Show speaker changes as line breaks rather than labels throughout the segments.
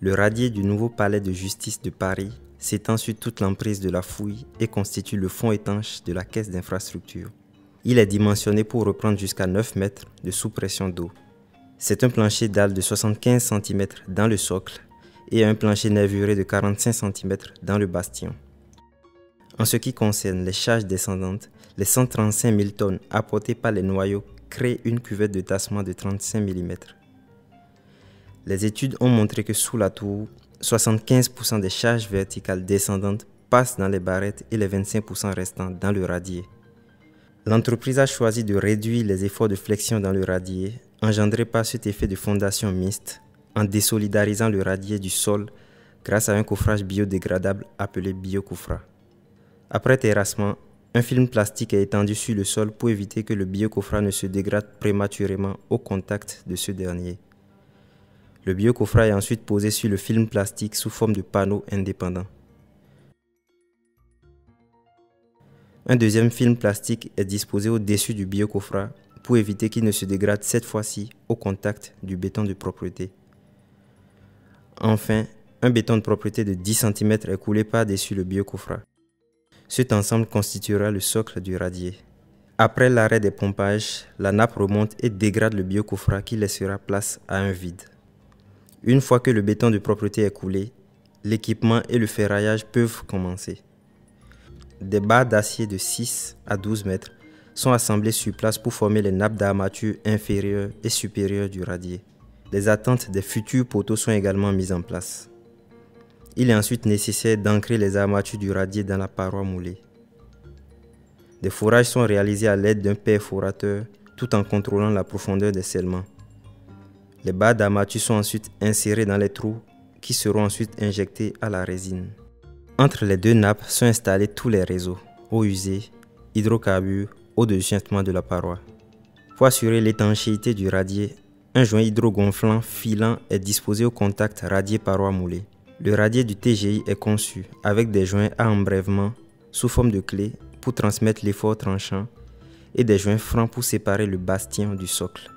Le radier du nouveau palais de justice de Paris s'étend sur toute l'emprise de la fouille et constitue le fond étanche de la caisse d'infrastructure. Il est dimensionné pour reprendre jusqu'à 9 mètres de sous-pression d'eau. C'est un plancher dalle de 75 cm dans le socle et un plancher nervuré de 45 cm dans le bastion. En ce qui concerne les charges descendantes, les 135 000 tonnes apportées par les noyaux créent une cuvette de tassement de 35 mm. Les études ont montré que sous la tour, 75% des charges verticales descendantes passent dans les barrettes et les 25% restants dans le radier. L'entreprise a choisi de réduire les efforts de flexion dans le radier, engendrés par cet effet de fondation mixte, en désolidarisant le radier du sol grâce à un coffrage biodégradable appelé biocoffra. Après terrassement, un film plastique est étendu sur le sol pour éviter que le biocoffra ne se dégrade prématurément au contact de ce dernier. Le biocoffra est ensuite posé sur le film plastique sous forme de panneau indépendant. Un deuxième film plastique est disposé au-dessus du biocoffra pour éviter qu'il ne se dégrade cette fois-ci au contact du béton de propreté. Enfin, un béton de propreté de 10 cm est coulé par-dessus le biocoffra. Cet ensemble constituera le socle du radier. Après l'arrêt des pompages, la nappe remonte et dégrade le biocoffra qui laissera place à un vide. Une fois que le béton de propreté est coulé, l'équipement et le ferraillage peuvent commencer. Des barres d'acier de 6 à 12 mètres sont assemblées sur place pour former les nappes d'armature inférieures et supérieures du radier. Les attentes des futurs poteaux sont également mises en place. Il est ensuite nécessaire d'ancrer les armatures du radier dans la paroi moulée. Des fourrages sont réalisés à l'aide d'un perforateur tout en contrôlant la profondeur des scellements. Les barres d'armature sont ensuite insérées dans les trous qui seront ensuite injectés à la résine. Entre les deux nappes sont installés tous les réseaux, eau usée, hydrocarbures, eau de jointement de la paroi. Pour assurer l'étanchéité du radier, un joint hydrogonflant filant est disposé au contact radier-paroi moulée. Le radier du TGI est conçu avec des joints à embrèvement sous forme de clé pour transmettre l'effort tranchant et des joints francs pour séparer le bastion du socle.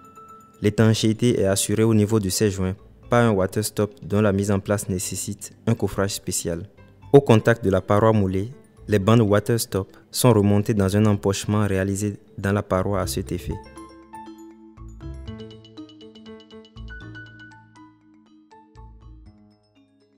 L'étanchéité est assurée au niveau de ces joints par un water stop dont la mise en place nécessite un coffrage spécial. Au contact de la paroi moulée, les bandes water stop sont remontées dans un empochement réalisé dans la paroi à cet effet.